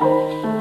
Música